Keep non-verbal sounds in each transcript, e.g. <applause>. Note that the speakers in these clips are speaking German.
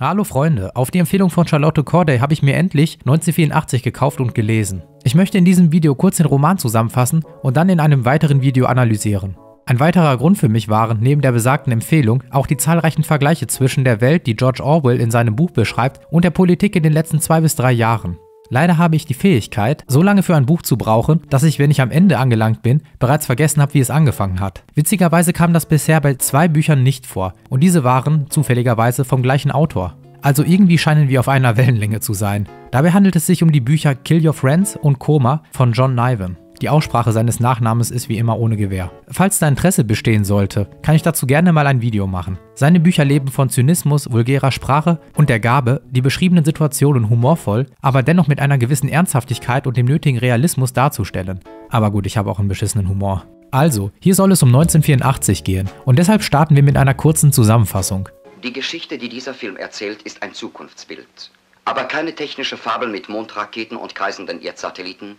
Hallo Freunde, auf die Empfehlung von Charlotte Corday habe ich mir endlich 1984 gekauft und gelesen. Ich möchte in diesem Video kurz den Roman zusammenfassen und dann in einem weiteren Video analysieren. Ein weiterer Grund für mich waren, neben der besagten Empfehlung, auch die zahlreichen Vergleiche zwischen der Welt, die George Orwell in seinem Buch beschreibt, und der Politik in den letzten zwei bis drei Jahren. Leider habe ich die Fähigkeit, so lange für ein Buch zu brauchen, dass ich, wenn ich am Ende angelangt bin, bereits vergessen habe, wie es angefangen hat. Witzigerweise kam das bisher bei zwei Büchern nicht vor und diese waren zufälligerweise vom gleichen Autor. Also irgendwie scheinen wir auf einer <laughs> Wellenlänge zu sein. Dabei handelt es sich um die Bücher Kill Your Friends und Koma von John Niven. Die Aussprache seines Nachnamens ist wie immer ohne Gewähr. Falls da Interesse bestehen sollte, kann ich dazu gerne mal ein Video machen. Seine Bücher leben von Zynismus, vulgärer Sprache und der Gabe, die beschriebenen Situationen humorvoll, aber dennoch mit einer gewissen Ernsthaftigkeit und dem nötigen Realismus darzustellen. Aber gut, ich habe auch einen beschissenen Humor. Also, hier soll es um 1984 gehen und deshalb starten wir mit einer kurzen Zusammenfassung. Die Geschichte, die dieser Film erzählt, ist ein Zukunftsbild. Aber keine technische Fabel mit Mondraketen und kreisenden Erdsatelliten,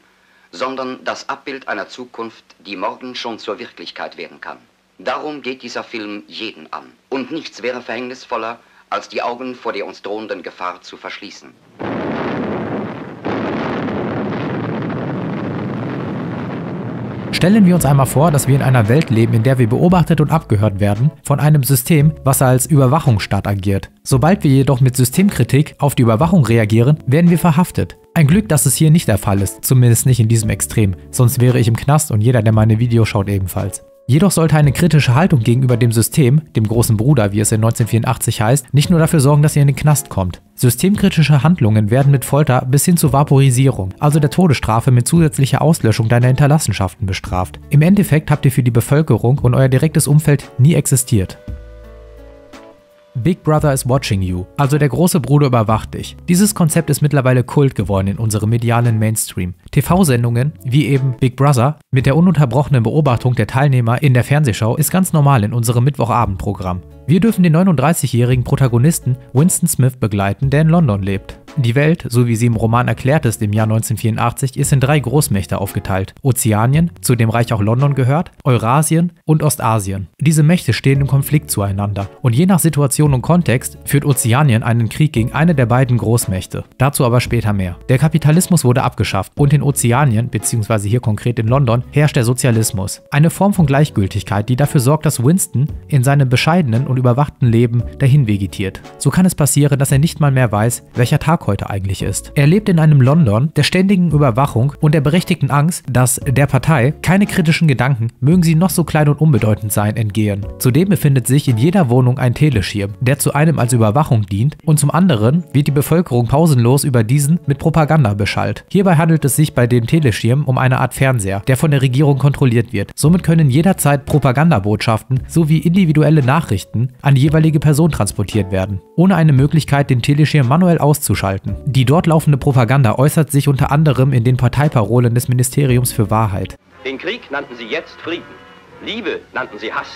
sondern das Abbild einer Zukunft, die morgen schon zur Wirklichkeit werden kann. Darum geht dieser Film jeden an. Und nichts wäre verhängnisvoller, als die Augen vor der uns drohenden Gefahr zu verschließen. Stellen wir uns einmal vor, dass wir in einer Welt leben, in der wir beobachtet und abgehört werden von einem System, was als Überwachungsstaat agiert. Sobald wir jedoch mit Systemkritik auf die Überwachung reagieren, werden wir verhaftet. Ein Glück, dass es hier nicht der Fall ist, zumindest nicht in diesem Extrem, sonst wäre ich im Knast und jeder, der meine Videos schaut, ebenfalls. Jedoch sollte eine kritische Haltung gegenüber dem System, dem großen Bruder, wie es in 1984 heißt, nicht nur dafür sorgen, dass ihr in den Knast kommt. Systemkritische Handlungen werden mit Folter bis hin zur Vaporisierung, also der Todesstrafe mit zusätzlicher Auslöschung deiner Hinterlassenschaften bestraft. Im Endeffekt habt ihr für die Bevölkerung und euer direktes Umfeld nie existiert. Big Brother is watching you, also der große Bruder überwacht dich. Dieses Konzept ist mittlerweile Kult geworden in unserem medialen Mainstream. TV-Sendungen, wie eben Big Brother, mit der ununterbrochenen Beobachtung der Teilnehmer in der Fernsehshow ist ganz normal in unserem Mittwochabendprogramm. Wir dürfen den 39-jährigen Protagonisten Winston Smith begleiten, der in London lebt. Die Welt, so wie sie im Roman erklärt ist im Jahr 1984, ist in drei Großmächte aufgeteilt. Ozeanien, zu dem Reich auch London gehört, Eurasien und Ostasien. Diese Mächte stehen im Konflikt zueinander und je nach Situation und Kontext führt Ozeanien einen Krieg gegen eine der beiden Großmächte. Dazu aber später mehr. Der Kapitalismus wurde abgeschafft und in Ozeanien, beziehungsweise hier konkret in London, herrscht der Sozialismus. Eine Form von Gleichgültigkeit, die dafür sorgt, dass Winston in seinem bescheidenen und überwachten Leben dahin vegetiert. So kann es passieren, dass er nicht mal mehr weiß, welcher Tag heute eigentlich ist. Er lebt in einem London der ständigen Überwachung und der berechtigten Angst, dass der Partei keine kritischen Gedanken, mögen sie noch so klein und unbedeutend sein, entgehen. Zudem befindet sich in jeder Wohnung ein Teleschirm, der zu einem als Überwachung dient und zum anderen wird die Bevölkerung pausenlos über diesen mit Propaganda beschallt. Hierbei handelt es sich bei dem Teleschirm um eine Art Fernseher, der von der Regierung kontrolliert wird. Somit können jederzeit Propagandabotschaften sowie individuelle Nachrichten an die jeweilige Person transportiert werden, ohne eine Möglichkeit, den Teleschirm manuell auszuschalten abschalten. Die dort laufende Propaganda äußert sich unter anderem in den Parteiparolen des Ministeriums für Wahrheit. Den Krieg nannten sie jetzt Frieden. Liebe nannten sie Hass.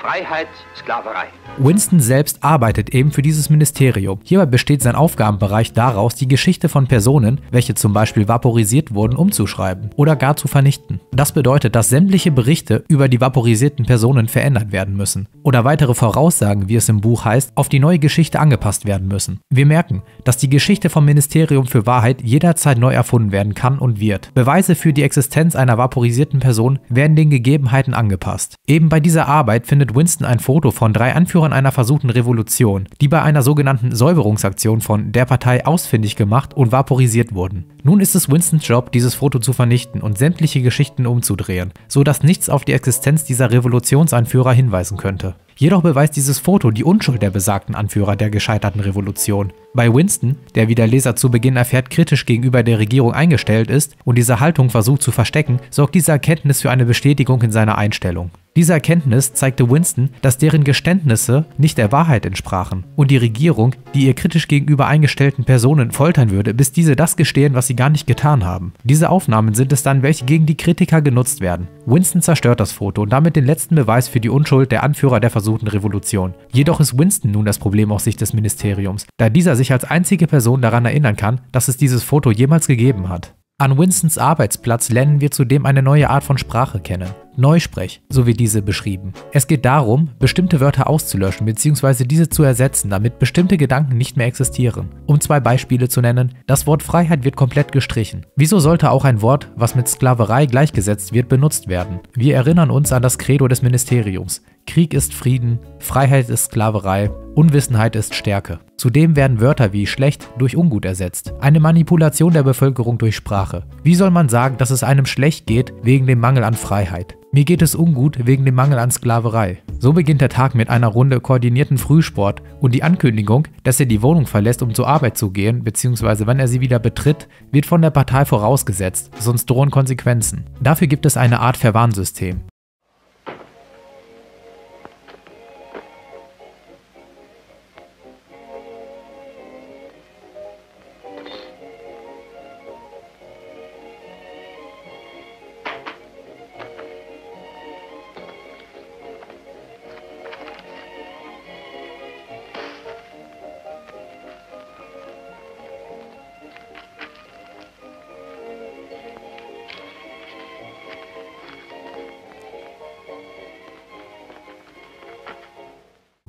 Freiheit, Sklaverei. Winston selbst arbeitet eben für dieses Ministerium. Hierbei besteht sein Aufgabenbereich daraus, die Geschichte von Personen, welche zum Beispiel vaporisiert wurden, umzuschreiben oder gar zu vernichten. Das bedeutet, dass sämtliche Berichte über die vaporisierten Personen verändert werden müssen oder weitere Voraussagen, wie es im Buch heißt, auf die neue Geschichte angepasst werden müssen. Wir merken, dass die Geschichte vom Ministerium für Wahrheit jederzeit neu erfunden werden kann und wird. Beweise für die Existenz einer vaporisierten Person werden den Gegebenheiten angepasst. Eben bei dieser Arbeit findet findet Winston ein Foto von drei Anführern einer versuchten Revolution, die bei einer sogenannten Säuberungsaktion von der Partei ausfindig gemacht und vaporisiert wurden. Nun ist es Winstons Job, dieses Foto zu vernichten und sämtliche Geschichten umzudrehen, so dass nichts auf die Existenz dieser Revolutionsanführer hinweisen könnte. Jedoch beweist dieses Foto die Unschuld der besagten Anführer der gescheiterten Revolution. Bei Winston, der wie der Leser zu Beginn erfährt kritisch gegenüber der Regierung eingestellt ist und diese Haltung versucht zu verstecken, sorgt diese Erkenntnis für eine Bestätigung in seiner Einstellung. Diese Erkenntnis zeigte Winston, dass deren Geständnisse nicht der Wahrheit entsprachen und die Regierung die ihr kritisch gegenüber eingestellten Personen foltern würde, bis diese das gestehen, was sie gar nicht getan haben. Diese Aufnahmen sind es dann, welche gegen die Kritiker genutzt werden. Winston zerstört das Foto und damit den letzten Beweis für die Unschuld der Anführer der versuchten Revolution. Jedoch ist Winston nun das Problem aus Sicht des Ministeriums, da dieser sich als einzige Person daran erinnern kann, dass es dieses Foto jemals gegeben hat. An Winstons Arbeitsplatz lernen wir zudem eine neue Art von Sprache kennen. Neusprech, so wie diese beschrieben. Es geht darum, bestimmte Wörter auszulöschen bzw. diese zu ersetzen, damit bestimmte Gedanken nicht mehr existieren. Um zwei Beispiele zu nennen, das Wort Freiheit wird komplett gestrichen. Wieso sollte auch ein Wort, was mit Sklaverei gleichgesetzt wird, benutzt werden? Wir erinnern uns an das Credo des Ministeriums. Krieg ist Frieden, Freiheit ist Sklaverei, Unwissenheit ist Stärke. Zudem werden Wörter wie schlecht durch ungut ersetzt. Eine Manipulation der Bevölkerung durch Sprache. Wie soll man sagen, dass es einem schlecht geht wegen dem Mangel an Freiheit? Mir geht es ungut wegen dem Mangel an Sklaverei. So beginnt der Tag mit einer Runde koordinierten Frühsport und die Ankündigung, dass er die Wohnung verlässt, um zur Arbeit zu gehen, beziehungsweise wenn er sie wieder betritt, wird von der Partei vorausgesetzt, sonst drohen Konsequenzen. Dafür gibt es eine Art Verwarnsystem.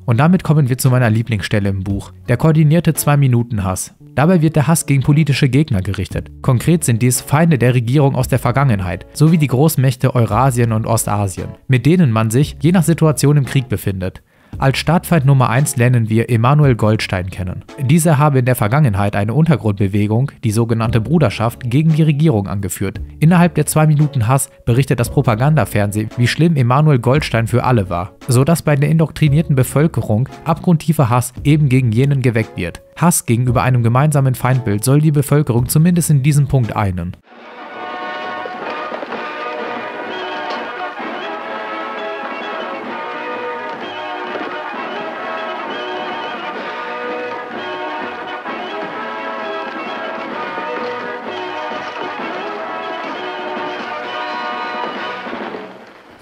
Und damit kommen wir zu meiner Lieblingsstelle im Buch, der koordinierte 2-Minuten-Hass. Dabei wird der Hass gegen politische Gegner gerichtet. Konkret sind dies Feinde der Regierung aus der Vergangenheit, sowie die Großmächte Eurasien und Ostasien, mit denen man sich je nach Situation im Krieg befindet. Als Startfeind Nummer 1 lernen wir Emanuel Goldstein kennen. Dieser habe in der Vergangenheit eine Untergrundbewegung, die sogenannte Bruderschaft, gegen die Regierung angeführt. Innerhalb der 2 Minuten Hass berichtet das Propagandafernsehen, wie schlimm Emanuel Goldstein für alle war, sodass bei der indoktrinierten Bevölkerung abgrundtiefer Hass eben gegen jenen geweckt wird. Hass gegenüber einem gemeinsamen Feindbild soll die Bevölkerung zumindest in diesem Punkt einen.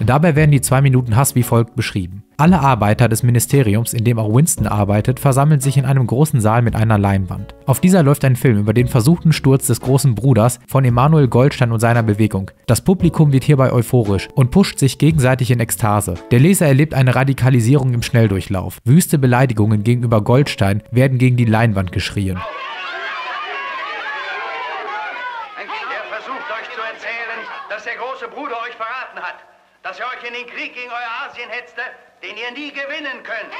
Dabei werden die zwei Minuten Hass wie folgt beschrieben. Alle Arbeiter des Ministeriums, in dem auch Winston arbeitet, versammeln sich in einem großen Saal mit einer Leinwand. Auf dieser läuft ein Film über den versuchten Sturz des großen Bruders von Emanuel Goldstein und seiner Bewegung. Das Publikum wird hierbei euphorisch und pusht sich gegenseitig in Ekstase. Der Leser erlebt eine Radikalisierung im Schnelldurchlauf. Wüste Beleidigungen gegenüber Goldstein werden gegen die Leinwand geschrien. Er versucht euch zu erzählen, dass der große Bruder euch verraten hat dass er euch in den Krieg gegen euer Asien hetzte, den ihr nie gewinnen könnt.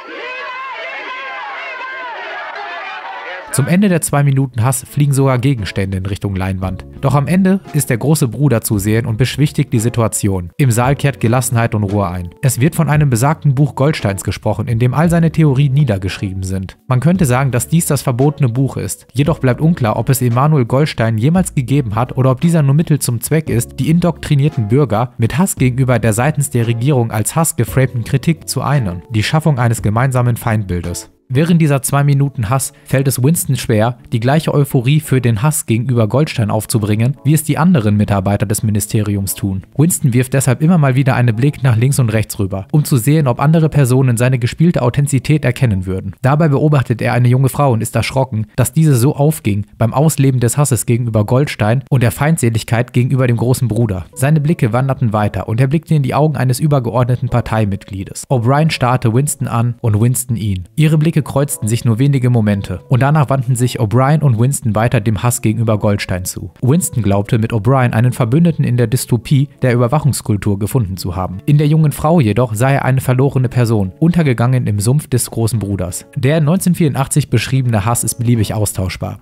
Zum Ende der zwei Minuten Hass fliegen sogar Gegenstände in Richtung Leinwand. Doch am Ende ist der große Bruder zu sehen und beschwichtigt die Situation. Im Saal kehrt Gelassenheit und Ruhe ein. Es wird von einem besagten Buch Goldsteins gesprochen, in dem all seine Theorien niedergeschrieben sind. Man könnte sagen, dass dies das verbotene Buch ist. Jedoch bleibt unklar, ob es Emanuel Goldstein jemals gegeben hat oder ob dieser nur Mittel zum Zweck ist, die indoktrinierten Bürger mit Hass gegenüber der seitens der Regierung als Hass geframten Kritik zu einen. Die Schaffung eines gemeinsamen Feindbildes. Während dieser zwei Minuten Hass fällt es Winston schwer, die gleiche Euphorie für den Hass gegenüber Goldstein aufzubringen, wie es die anderen Mitarbeiter des Ministeriums tun. Winston wirft deshalb immer mal wieder einen Blick nach links und rechts rüber, um zu sehen, ob andere Personen seine gespielte Authentizität erkennen würden. Dabei beobachtet er eine junge Frau und ist erschrocken, dass diese so aufging beim Ausleben des Hasses gegenüber Goldstein und der Feindseligkeit gegenüber dem großen Bruder. Seine Blicke wanderten weiter und er blickte in die Augen eines übergeordneten Parteimitgliedes. O'Brien starrte Winston an und Winston ihn. Ihre Blicke Blicke kreuzten sich nur wenige Momente und danach wandten sich O'Brien und Winston weiter dem Hass gegenüber Goldstein zu. Winston glaubte mit O'Brien einen Verbündeten in der Dystopie der Überwachungskultur gefunden zu haben. In der jungen Frau jedoch sah er eine verlorene Person, untergegangen im Sumpf des großen Bruders. Der 1984 beschriebene Hass ist beliebig austauschbar.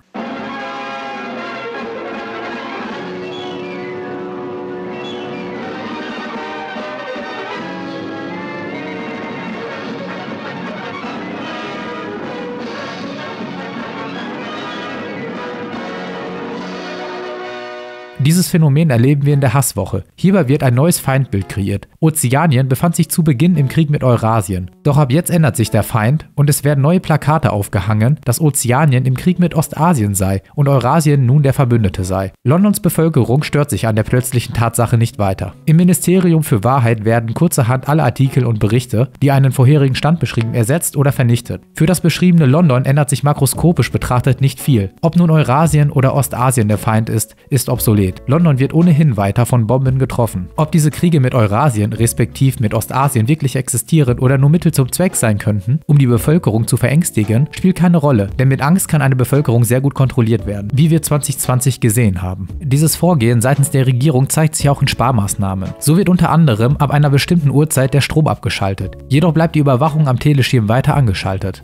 Dieses Phänomen erleben wir in der Hasswoche. Hierbei wird ein neues Feindbild kreiert. Ozeanien befand sich zu Beginn im Krieg mit Eurasien. Doch ab jetzt ändert sich der Feind und es werden neue Plakate aufgehangen, dass Ozeanien im Krieg mit Ostasien sei und Eurasien nun der Verbündete sei. Londons Bevölkerung stört sich an der plötzlichen Tatsache nicht weiter. Im Ministerium für Wahrheit werden kurzerhand alle Artikel und Berichte, die einen vorherigen Stand beschrieben, ersetzt oder vernichtet. Für das beschriebene London ändert sich makroskopisch betrachtet nicht viel. Ob nun Eurasien oder Ostasien der Feind ist, ist obsolet. Welt. London wird ohnehin weiter von Bomben getroffen. Ob diese Kriege mit Eurasien, respektiv mit Ostasien wirklich existieren oder nur Mittel zum Zweck sein könnten, um die Bevölkerung zu verängstigen, spielt keine Rolle, denn mit Angst kann eine Bevölkerung sehr gut kontrolliert werden, wie wir 2020 gesehen haben. Dieses Vorgehen seitens der Regierung zeigt sich auch in Sparmaßnahmen. So wird unter anderem ab einer bestimmten Uhrzeit der Strom abgeschaltet. Jedoch bleibt die Überwachung am Teleschirm weiter angeschaltet.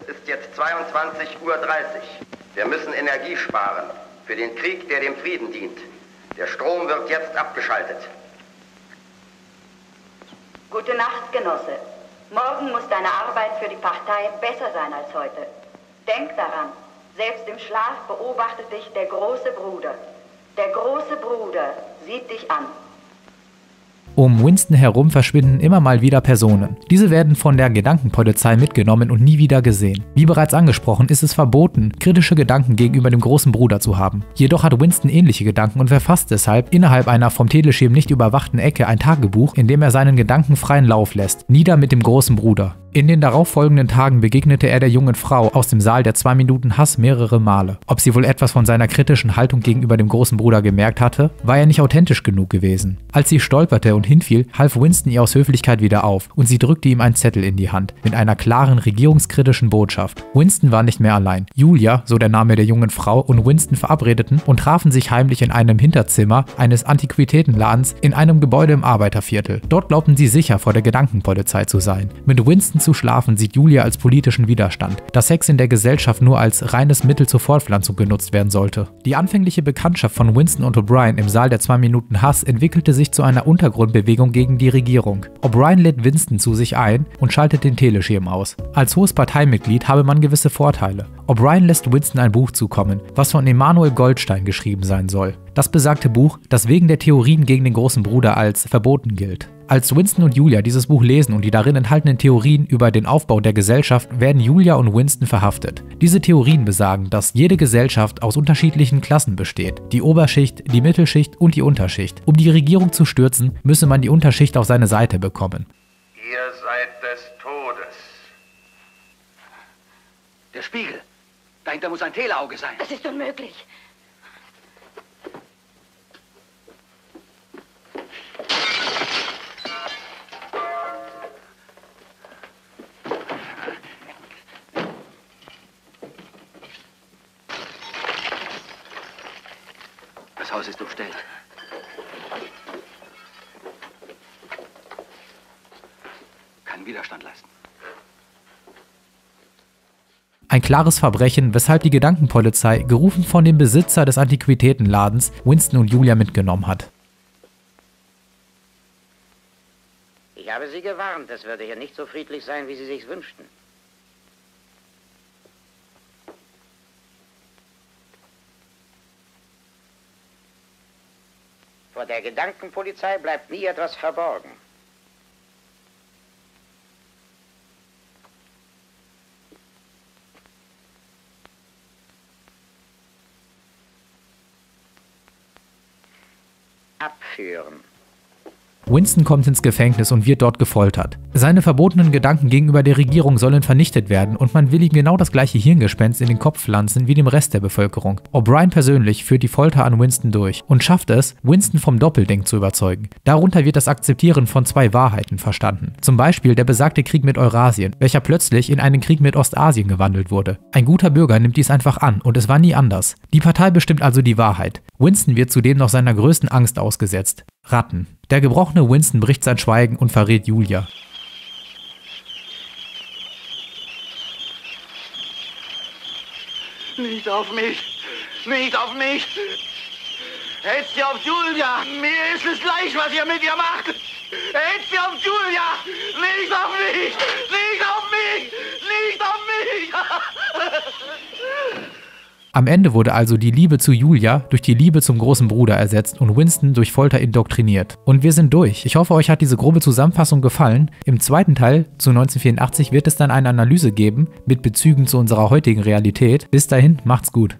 Es ist jetzt 22.30 Uhr. Wir müssen Energie sparen. Für den Krieg, der dem Frieden dient. Der Strom wird jetzt abgeschaltet. Gute Nacht, Genosse. Morgen muss deine Arbeit für die Partei besser sein als heute. Denk daran, selbst im Schlaf beobachtet dich der große Bruder. Der große Bruder sieht dich an. Um Winston herum verschwinden immer mal wieder Personen. Diese werden von der Gedankenpolizei mitgenommen und nie wieder gesehen. Wie bereits angesprochen, ist es verboten, kritische Gedanken gegenüber dem großen Bruder zu haben. Jedoch hat Winston ähnliche Gedanken und verfasst deshalb innerhalb einer vom Teleschirm nicht überwachten Ecke ein Tagebuch, in dem er seinen Gedanken freien Lauf lässt. Nieder mit dem großen Bruder. In den darauffolgenden Tagen begegnete er der jungen Frau aus dem Saal der zwei Minuten Hass mehrere Male. Ob sie wohl etwas von seiner kritischen Haltung gegenüber dem großen Bruder gemerkt hatte, war er nicht authentisch genug gewesen. Als sie stolperte und hinfiel, half Winston ihr aus Höflichkeit wieder auf und sie drückte ihm einen Zettel in die Hand mit einer klaren regierungskritischen Botschaft. Winston war nicht mehr allein. Julia, so der Name der jungen Frau, und Winston verabredeten und trafen sich heimlich in einem Hinterzimmer eines Antiquitätenladens in einem Gebäude im Arbeiterviertel. Dort glaubten sie sicher vor der Gedankenpolizei zu sein. Mit Winston zu schlafen sieht Julia als politischen Widerstand, da Sex in der Gesellschaft nur als reines Mittel zur Fortpflanzung genutzt werden sollte. Die anfängliche Bekanntschaft von Winston und O'Brien im Saal der zwei Minuten Hass entwickelte sich zu einer Untergrundbewegung gegen die Regierung. O'Brien lädt Winston zu sich ein und schaltet den Teleschirm aus. Als hohes Parteimitglied habe man gewisse Vorteile. O'Brien lässt Winston ein Buch zukommen, was von Emanuel Goldstein geschrieben sein soll. Das besagte Buch, das wegen der Theorien gegen den großen Bruder als verboten gilt. Als Winston und Julia dieses Buch lesen und die darin enthaltenen Theorien über den Aufbau der Gesellschaft, werden Julia und Winston verhaftet. Diese Theorien besagen, dass jede Gesellschaft aus unterschiedlichen Klassen besteht. Die Oberschicht, die Mittelschicht und die Unterschicht. Um die Regierung zu stürzen, müsse man die Unterschicht auf seine Seite bekommen. Ihr seid des Todes. Der Spiegel. Dahinter muss ein Teleauge sein. Das ist unmöglich. Ein klares Verbrechen, weshalb die Gedankenpolizei, gerufen von dem Besitzer des Antiquitätenladens, Winston und Julia mitgenommen hat. Ich habe Sie gewarnt, es würde hier nicht so friedlich sein, wie Sie sich wünschten. Vor der Gedankenpolizei bleibt nie etwas verborgen. Abführen. Winston kommt ins Gefängnis und wird dort gefoltert. Seine verbotenen Gedanken gegenüber der Regierung sollen vernichtet werden und man will ihm genau das gleiche Hirngespenst in den Kopf pflanzen wie dem Rest der Bevölkerung. O'Brien persönlich führt die Folter an Winston durch und schafft es, Winston vom Doppeldenk zu überzeugen. Darunter wird das Akzeptieren von zwei Wahrheiten verstanden. Zum Beispiel der besagte Krieg mit Eurasien, welcher plötzlich in einen Krieg mit Ostasien gewandelt wurde. Ein guter Bürger nimmt dies einfach an und es war nie anders. Die Partei bestimmt also die Wahrheit. Winston wird zudem noch seiner größten Angst ausgesetzt. Ratten. Der gebrochene Winston bricht sein Schweigen und verrät Julia. Nicht auf mich! Nicht auf mich! Hetzt ihr auf Julia! Mir ist es gleich, was ihr mit ihr macht! Hetzt ihr auf Julia! Nicht auf mich! Nicht auf mich! Nicht auf mich! <laughs> Am Ende wurde also die Liebe zu Julia durch die Liebe zum großen Bruder ersetzt und Winston durch Folter indoktriniert. Und wir sind durch. Ich hoffe, euch hat diese grobe Zusammenfassung gefallen. Im zweiten Teil zu 1984 wird es dann eine Analyse geben mit Bezügen zu unserer heutigen Realität. Bis dahin, macht's gut.